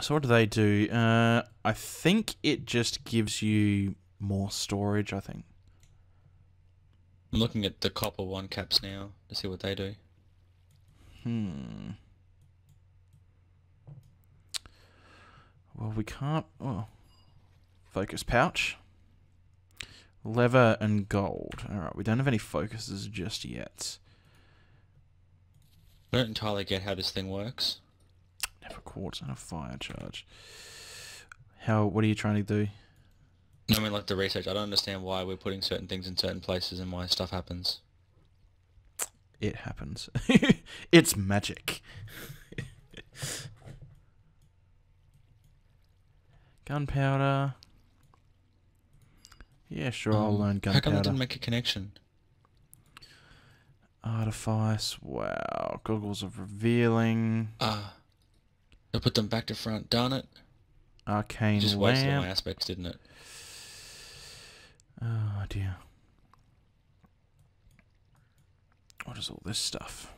So what do they do? Uh, I think it just gives you more storage. I think. I'm looking at the copper wand caps now to see what they do. Hmm. Well, we can't. Oh, focus pouch. Leather and gold. All right, we don't have any focuses just yet. I don't entirely get how this thing works. Nether quartz and a fire charge. How? What are you trying to do? I mean, like the research. I don't understand why we're putting certain things in certain places and why stuff happens. It happens. it's magic. gunpowder. Yeah, sure, I'll Um, learn How come it didn't make a connection? Artifice. Wow. Goggles of revealing. Ah. Put them back to front. Darn it. Arcane Just wasted all my aspects, didn't it? Oh dear. What is all this stuff?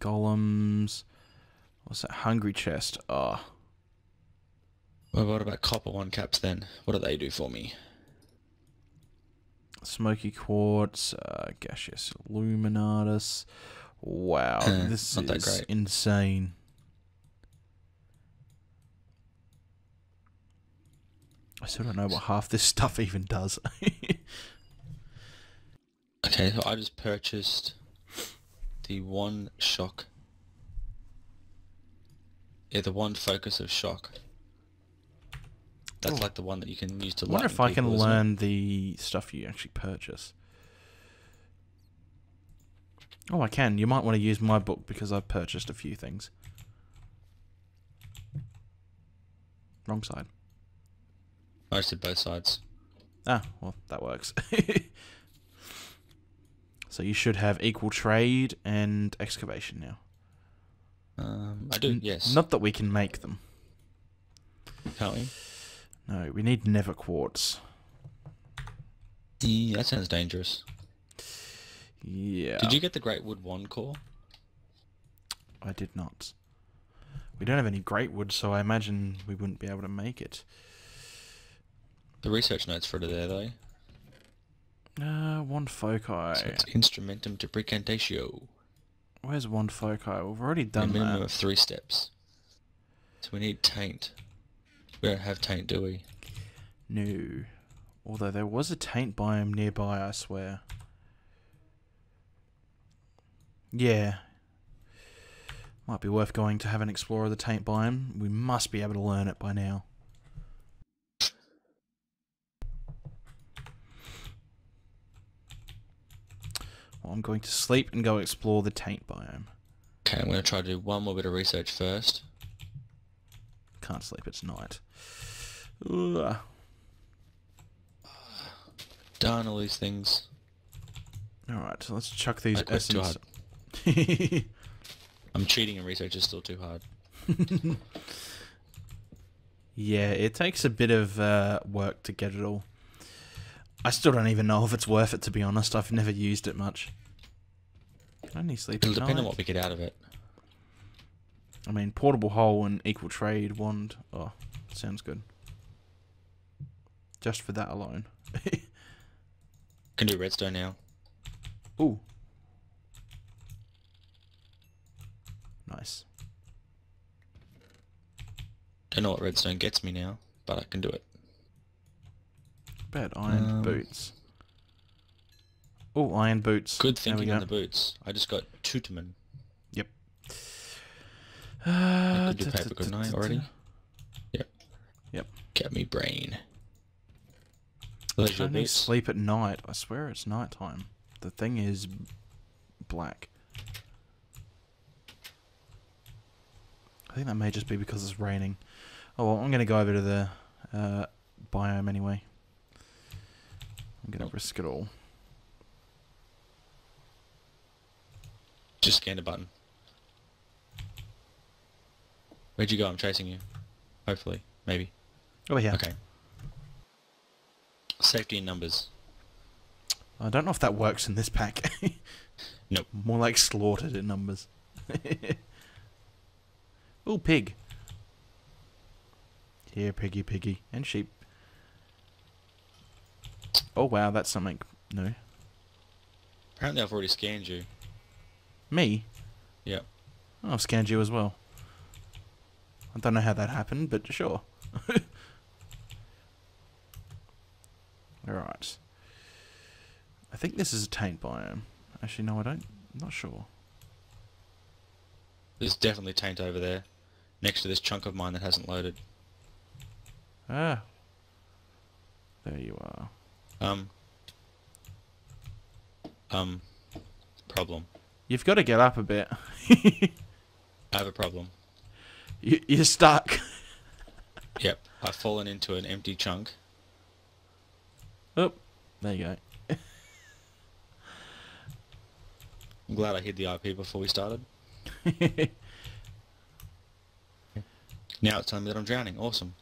Golems. What's that? Hungry chest. Oh. Well, what about copper wand caps then? What do they do for me? Smoky quartz, uh, gaseous illuminatus. Wow, this not that is great. insane. I still don't know what half this stuff even does. Okay, so I just purchased the one shock. Yeah, the wand focus of shock. That's like the one that you can use to I wonder if I can people, isn't it? learn the stuff you actually purchase. Oh, I can. You might want to use my book because I've purchased a few things. Wrong side. I just did both sides. Ah, well, that works. so you should have equal trade and excavation now. Um, I do, N- yes. Not that we can make them. Can't we? No, we need nether quartz. Yeah, that sounds dangerous. Yeah. Did you get the Great Wood Wand core? I did not. We don't have any great wood, so I imagine we wouldn't be able to make it. The research notes for it are there though. Uh, wand foci. So it's instrumentum to praecantatio. Where's wand foci? We've already done A minimum that. of three steps. So we need taint. We don't have taint, do we? No. Although there was a taint biome nearby, I swear. Yeah. Might be worth going to have an explore of the taint biome. We must be able to learn it by now. I'm going to sleep and go explore the taint biome. Okay, I'm going to try to do one more bit of research first. Can't sleep, it's night. Ugh. Darn all these things. Alright, so let's chuck these I essence. I'm cheating and research is still too hard. Yeah, it takes a bit of uh, work to get it all. I still don't even know if it's worth it, to be honest. I've never used it much. I only sleep It'll depend on what we get out of it. I mean, portable hole and equal trade wand. Oh, sounds good. Just for that alone. Can do redstone now. Ooh. Nice. Don't know what redstone gets me now, but I can do it. Bad iron Um, boots. Oh, iron boots. Good There we thinking on the boots. I just got Tutamen. Yep. I Uh, could do paper, da- couldn't I, already? Yep. Yep. Get me brain. Those I your only boots? sleep at night. I swear it's night time. The thing is black. I think that may just be because it's raining. Oh well, I'm gonna go over to the uh, biome anyway. I'm gonna Oh. risk it all. Just scan the button. Where'd you go? I'm chasing you. Hopefully. Maybe. Oh, Over here. Okay. Safety in numbers. I don't know if that works in this pack. Nope. More like slaughtered in numbers. oh, pig. Here, piggy, piggy, and sheep. Oh wow, that's something new. Apparently I've already scanned you. Me? Yep. Oh, I've scanned you as well. I don't know how that happened, but sure. Alright. I think this is a taint biome. Actually, no, I don't. I'm not sure. There's definitely taint over there. Next to this chunk of mine that hasn't loaded. Ah. There you are. Um. Um. Problem. You've got to get up a bit. I have a problem. you, you're stuck. Yep. I've fallen into an empty chunk. Oh, there you go. I'm glad I hid the IP before we started. Now it's telling me that I'm drowning. Awesome.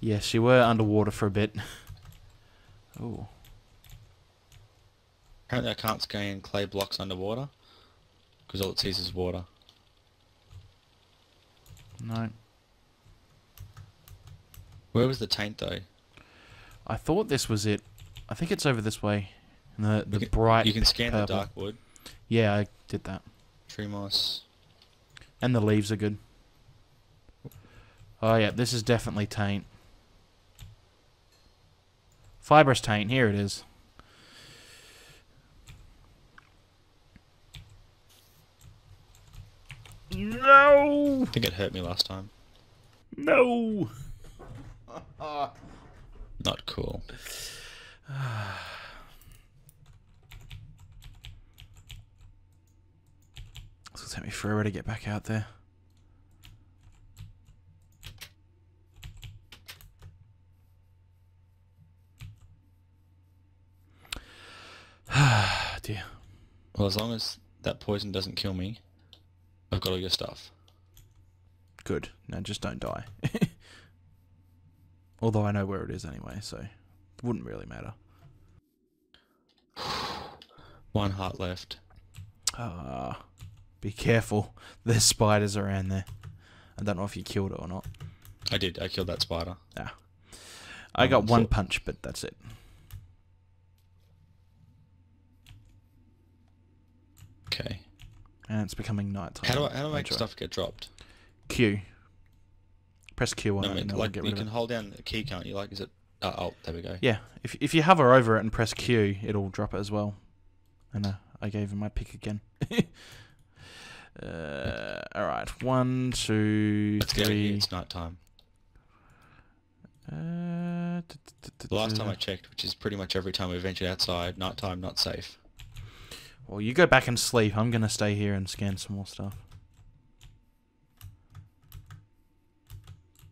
yes, you were underwater for a bit. Oh. Apparently I can't scan clay blocks underwater. Because all it sees is water. No. Where was the taint though? I thought this was it. I think it's over this way. The the You can- bright. You can scan the dark wood. Yeah, I did that. Tree moss. And the leaves are good. Oh yeah, this is definitely taint. Fibrous taint. Here it is. No! I think it hurt me last time. No! Not cool. It's gonna take me forever to get back out there. Dear. Well, as long as that poison doesn't kill me, I've got all your stuff. Good. Now just don't die. Although I know where it is anyway, so it wouldn't really matter. One heart left. Ah, be careful. There's spiders around there. I don't know if you killed it or not. I did. I killed that spider. I got Um, one so- punch, but that's it. Okay. And it's becoming nighttime. How do I how do I make Enjoy. stuff get dropped? Q. Press Q on No, it I mean, like get you can it. hold down the key, can't you? Like, is it? Uh, oh, there we go. Yeah, if if you hover over it and press Q, it'll drop it as well. And uh, I gave him my pick again. uh, all right, one, two, Let's it. It's night time. Uh, The last time I checked, which is pretty much every time we ventured outside, night time, not safe. Well, you go back and sleep. I'm gonna stay here and scan some more stuff.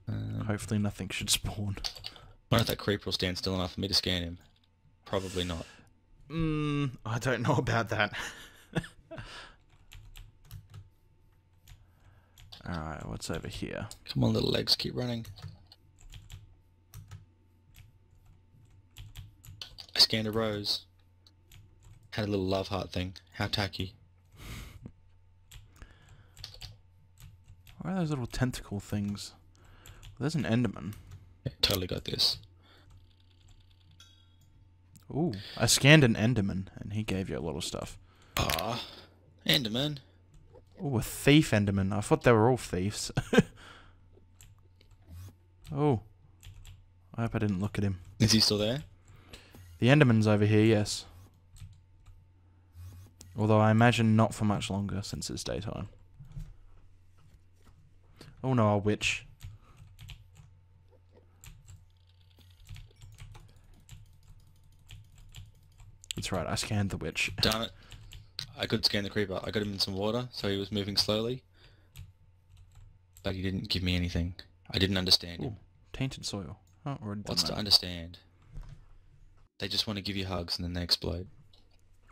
Uh, Hopefully, nothing should spawn. I wonder if that creeper will stand still enough for me to scan him. Probably not. Mm, I don't know about that. Alright, what's over here? Come on, little legs, keep running. I scanned a rose. Had a little love heart thing. How tacky. Where are those little tentacle things? There's an Enderman. Yeah, totally got this. Ooh, I scanned an Enderman, and he gave you a lot of stuff. Ah, Enderman. Ooh, a thief Enderman. I thought they were all thieves. oh. I hope I didn't look at him. Is he still there? The Enderman's over here, yes. Although I imagine not for much longer since it's daytime. Oh no, a witch. That's right, I scanned the witch. Darn it. I could scan the creeper. I got him in some water, so he was moving slowly. But he didn't give me anything. I didn't understand him. Tainted soil. Oh, What's to understand? They just want to give you hugs and then they explode.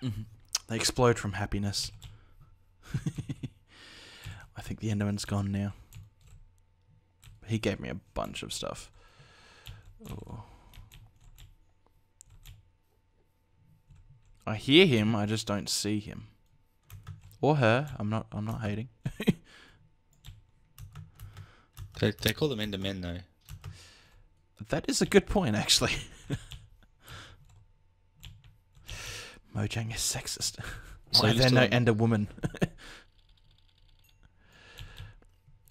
Mhm. They explode from happiness. I think the Enderman's gone now. He gave me a bunch of stuff. Oh. I hear him, I just don't see him. Or her. I'm not I'm not hating. They, they call them Endermen though. That is a good point, actually. Mojang is sexist. So Why you're there no on- Ender woman?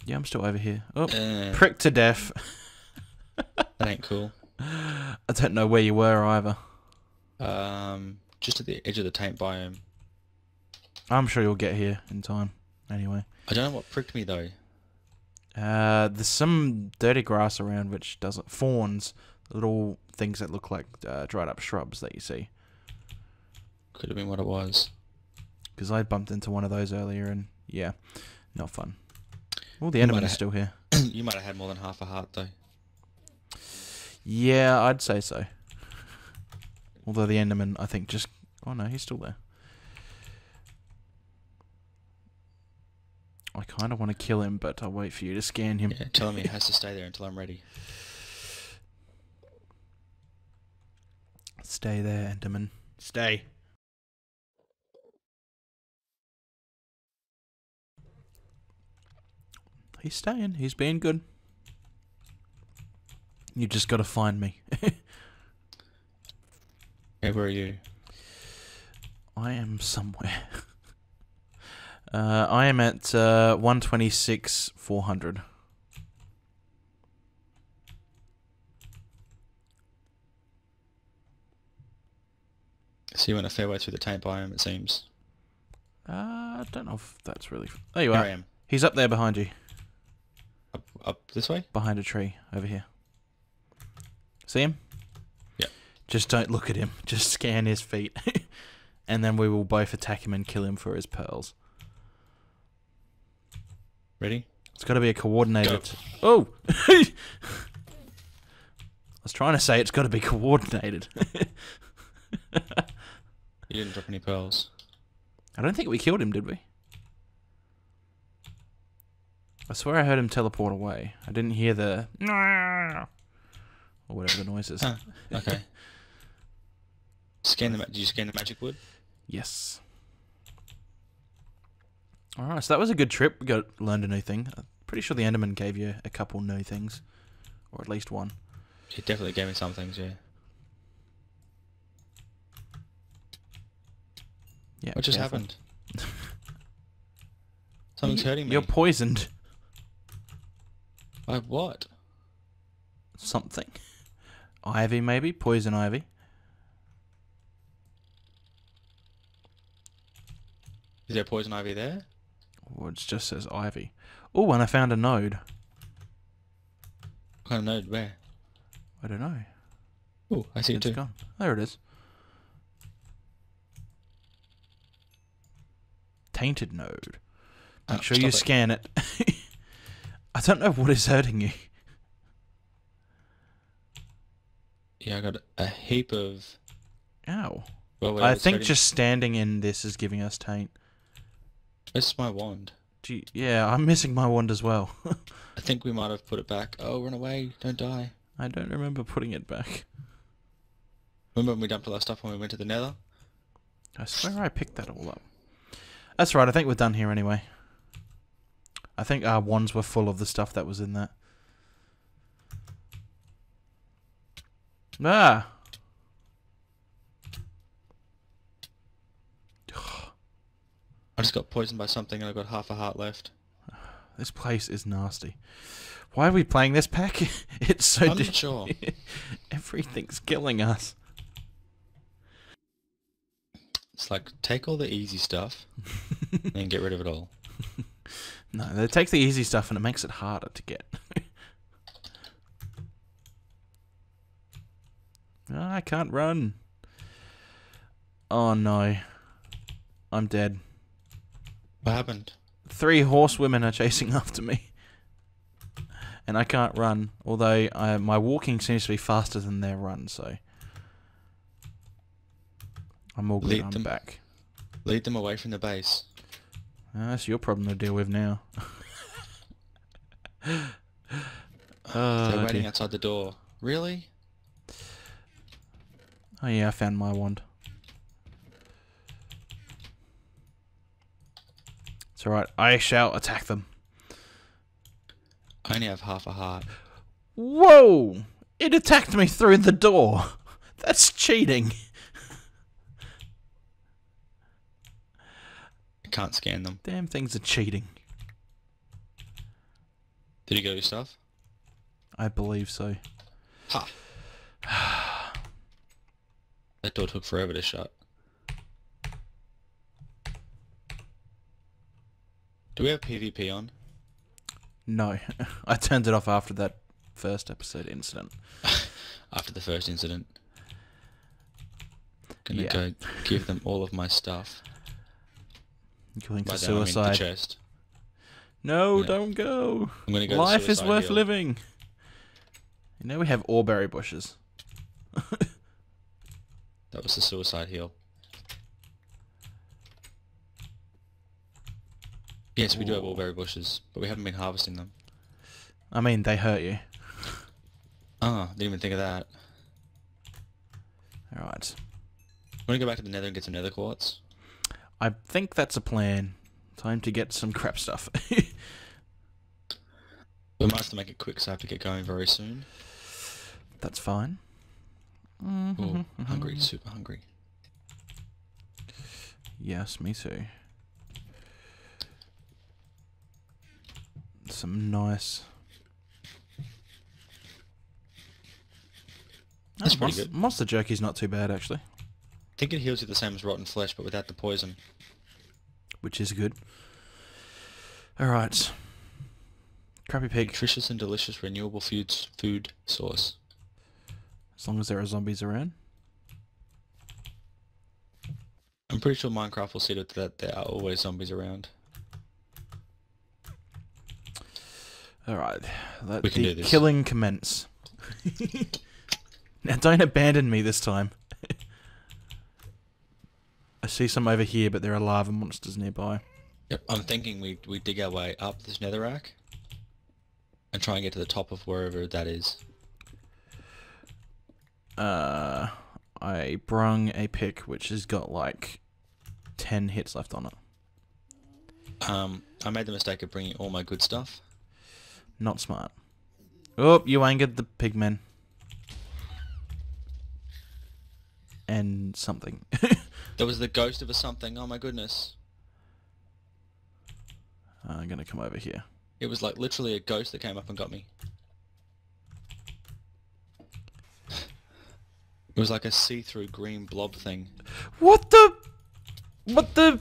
yeah, I'm still over here. Oh, Uh, pricked to death. that ain't cool. I don't know where you were either. Um, just at the edge of the taint biome. I'm sure you'll get here in time. Anyway, I don't know what pricked me though. uh, there's some dirty grass around which doesn't fawns, little things that look like uh, dried up shrubs that you see. Could have been what it was. Because I bumped into one of those earlier, and yeah, not fun. Well, the You might Enderman is still here. you might have had more than half a heart though. Yeah, I'd say so. Although the Enderman, I think, just oh no, he's still there. I kind of want to kill him, but I'll wait for you to scan him. Yeah, tell me he has to stay there until I'm ready. Stay there, Enderman. Stay. He's staying. He's being good. You just got to find me. Where are you? I am somewhere. Uh, I am at uh, 126, 400. So you went a fair way through the taint biome, it seems. Uh, I don't know if that's really. There you are. I am. He's up there behind you, Up, this way? behind a tree over here. See him? Yeah. Just don't look at him. Just scan his feet, and then we will both attack him and kill him for his pearls. Ready? It's got to be a coordinated. Oh! I was trying to say it's got to be coordinated. You didn't drop any pearls. I don't think we killed him, did we? I swear I heard him teleport away. I didn't hear the or whatever the noise is. Huh. Okay. scan the. Did you scan the magic wood? Yes. All right, so that was a good trip. We got learned a new thing. I'm pretty sure the Enderman gave you a couple new things, or at least one. It definitely gave me some things. Yeah. Yeah. What just careful. happened? Something's You- hurting me. You're poisoned. By what? Something. Ivy, maybe poison ivy. Is there poison ivy there? Or it just says ivy. Oh, and I found a node. What kind of node? Where? I don't know. Oh, I see it too. gone. There it is. Tainted node. Make Oh, sure you it. scan it. I don't know what is hurting you. Yeah, I got a heap of. Ow. Well, I think hurting- just standing in this is giving us taint. It's my wand. Gee, yeah, I'm missing my wand as well. I think we might have put it back. Oh, run away! Don't die. I don't remember putting it back. Remember when we dumped all that stuff when we went to the Nether? I swear I picked that all up. That's right, I think we're done here anyway. I think our wands were full of the stuff that was in that. Ah! I just got poisoned by something and I got half a heart left. This place is nasty. Why are we playing this pack? it's so I'm not sure. Everything's killing us. It's like take all the easy stuff and get rid of it all. No, they take the easy stuff and it makes it harder to get. Ah, I can't run. Oh no. I'm dead. What happened? Three horsewomen are chasing after me. And I can't run, although I, my walking seems to be faster than their run, so. I'm all good, Lead I'm them. back. Lead them away from the base. That's your problem to deal with now. They're Oh, waiting dear. outside the door. Really? Oh yeah, I found my wand. It's alright. I shall attack them. I only have half a heart. Whoa! It attacked me through the door. That's cheating. Can't scan them. Damn things are cheating. Did you go your stuff? I believe so. Ha! that door took forever to shut. Do we have PvP on? No, I turned it off after that first episode incident. After the first incident. Gonna Yeah. go give them all of my stuff. Going to them, I mean the suicide. chest. no, Yeah. don't go. I'm gonna go Life is worth hill. living. You know we have awberry bushes. That was the suicide hill. Yes, we do have Ooh. all berry bushes, but we haven't been harvesting them. I mean, they hurt you. Ah, didn't even think of that. All right. Want to go back to the nether and get some nether quartz? I think that's a plan. Time to get some crap stuff. We might have to make it quick, so I have to get going very soon. that's fine. Mm-hmm. Oh, hungry, super hungry. Yes, me too. Some nice. That's Oh, pretty monster, good. Monster jerky's not too bad actually, I think it heals you the same as rotten flesh, but without the poison. which is good. All right. Crappy pig. Nutritious and delicious renewable foods food source. As long as there are zombies around. I'm pretty sure Minecraft will see to it that there are always zombies around. All right. Let We can the do this. killing commence. now don't abandon me this time. I see some over here, but there are lava monsters nearby. Yep. I'm thinking we we dig our way up this netherrack and try and get to the top of wherever that is. Uh, I brung a pick which has got like ten hits left on it. Um, I made the mistake of bringing all my good stuff. Not smart. Oh, you angered the pigmen. And something. There was the ghost of a something. Oh my goodness! I'm gonna come over here. It was like literally a ghost that came up and got me. It was like a see-through green blob thing. What the? What the?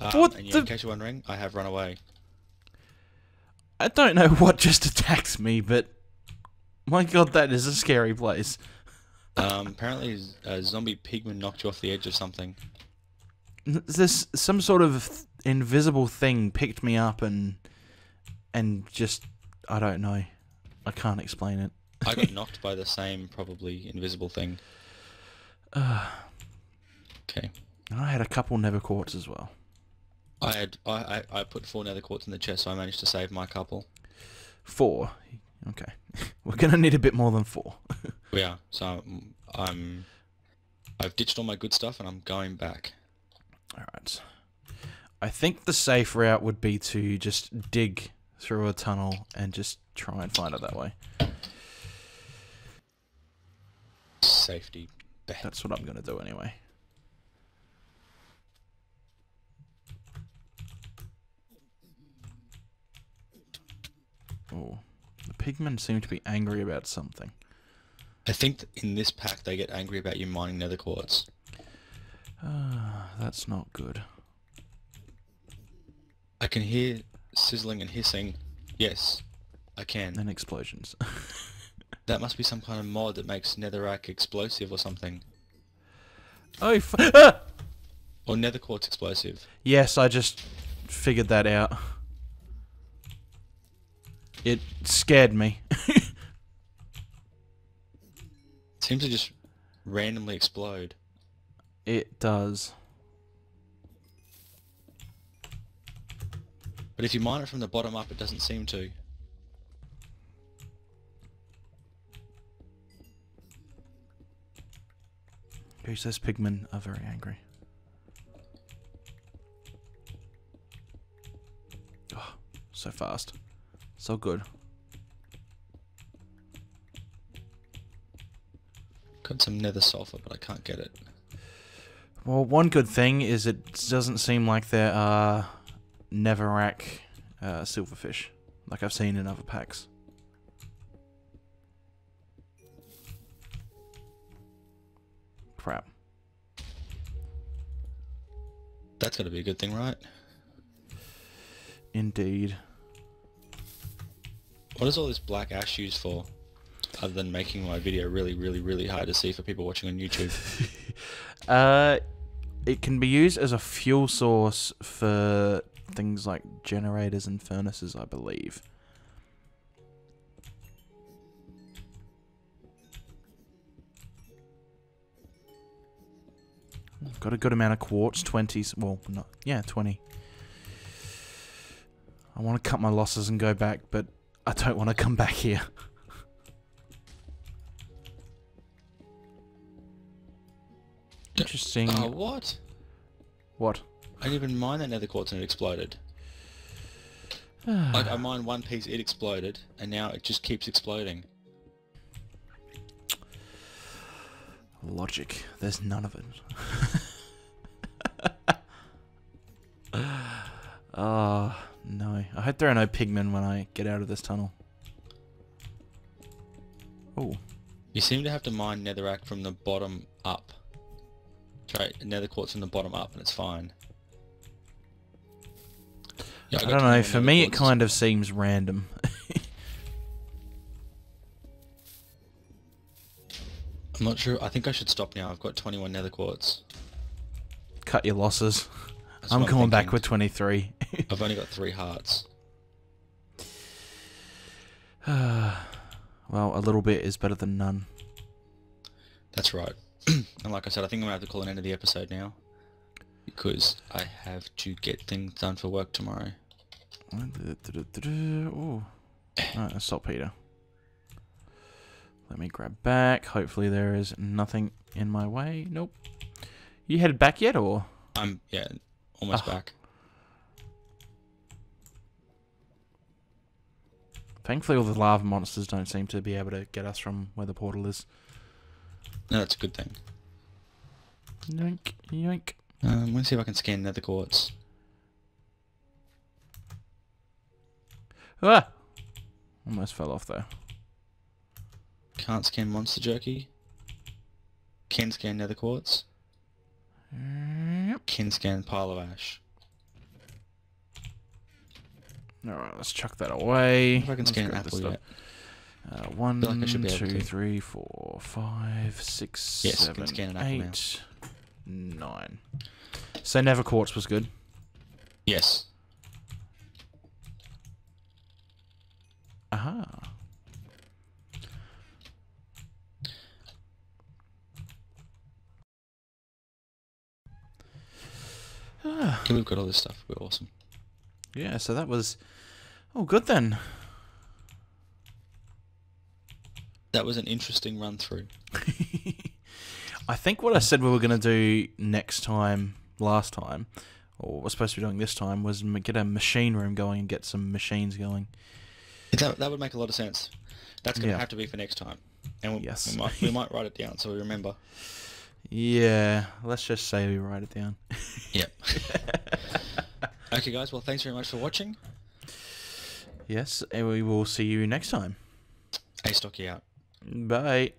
Um, What and yeah, the- in case you're wondering, I have run away. I don't know what just attacks me, but my god, that is a scary place. Um, apparently, a zombie pigman knocked you off the edge of something. This some sort of invisible thing picked me up and and just I don't know. I can't explain it. I got knocked by the same, probably invisible thing. Uh, Okay. I had a couple nether quartz as well. I had I, I, I put four nether quartz in the chest, so I managed to save my couple. Four. Okay. We're gonna need a bit more than four. We are. So I'm, I've ditched all my good stuff and I'm going back. Alright. I think the safe route would be to just dig through a tunnel and just try and find it that way. Safety. That's what I'm gonna do anyway. Oh, the pigmen seem to be angry about something. I think in this pack they get angry about you mining nether quartz. Ah, that's not good. I can hear sizzling and hissing. Yes, I can. And explosions. That must be some kind of mod that makes netherrack explosive or something. oh, f- ah! Or nether quartz explosive. yes, I just figured that out. It scared me. seems to just randomly explode. it does. But if you mine it from the bottom up, it doesn't seem to. Goose, those pigmen are very angry. Oh, so fast. So good. Got some nether sulfur, but I can't get it. Well, one good thing is it doesn't seem like there are Netherrack uh, silverfish, like I've seen in other packs. Crap. That's got to be a good thing, right? Indeed. What is all this black ash used for? Other than making my video really, really, really hard to see for people watching on YouTube. Uh, it can be used as a fuel source for things like generators and furnaces, I believe. Got a good amount of quartz, 20s, well, not, yeah, 20. I want to cut my losses and go back, but I don't want to come back here. Interesting. Oh, what? What? I didn't even mine that nether quartz and it exploded. Like, I mined one piece, it exploded, and now it just keeps exploding. Logic. There's none of it. oh, no. I hope there are no pigmen when I get out of this tunnel. Oh, You seem to have to mine netherrack from the bottom up. Try nether quartz from the bottom up, and it's fine. Yeah, I got don't know. For me, it kind of seems random. I'm not sure. I think I should stop now. I've got 21 nether quartz. Cut your losses. That's I'm going back with 23. I've only got three hearts. well, a little bit is better than none. That's right. and like I said, I think I'm gonna have to call an end of the episode now because I have to get things done for work tomorrow. Oh, right, saltpeter. Let me grab back. Hopefully there is nothing in my way. Nope. You headed back yet, or? I'm yeah, almost Oh. back. Thankfully, all the lava monsters don't seem to be able to get us from where the portal is. No, that's a good thing. Yoink, yoink. Um, I'm gonna see if I can scan nether quartz. Ah! Almost fell off there. Can't scan monster jerky. Can scan nether quartz. Yep. Can scan pile of ash. Alright, let's chuck that away. If I can Let's scan apple stuff. yet. Uh, one, like I should be able two, to. three, four, five, six, Yes, seven, scan an apple now. eight, nine. So Nether Quartz was good. Yes. Aha. Ah, Okay, we've got all this stuff. We're awesome. Yeah, so that was... Oh, good then. That was an interesting run through. I think what I said we were going to do next time, last time, or we're supposed to be doing this time, was get a machine room going and get some machines going. That, that would make a lot of sense. That's going to Yeah. have to be for next time. And we, Yes. we, might, we might write it down so we remember. Yeah, let's just say we write it down. Yep. okay, guys. Well, thanks very much for watching. Yes, and we will see you next time. A Stocky out. Bye.